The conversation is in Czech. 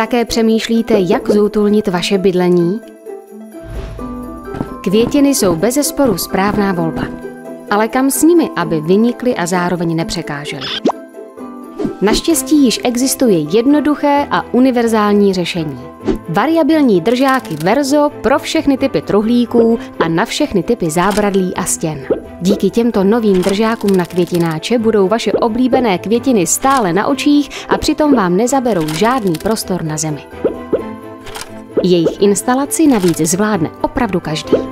Také přemýšlíte, jak zútulnit vaše bydlení? Květiny jsou bezesporu správná volba. Ale kam s nimi, aby vynikly a zároveň nepřekážely? Naštěstí již existuje jednoduché a univerzální řešení. Variabilní držáky Verzo pro všechny typy truhlíků a na všechny typy zábradlí a stěn. Díky těmto novým držákům na květináče budou vaše oblíbené květiny stále na očích a přitom vám nezaberou žádný prostor na zemi. Jejich instalaci navíc zvládne opravdu každý.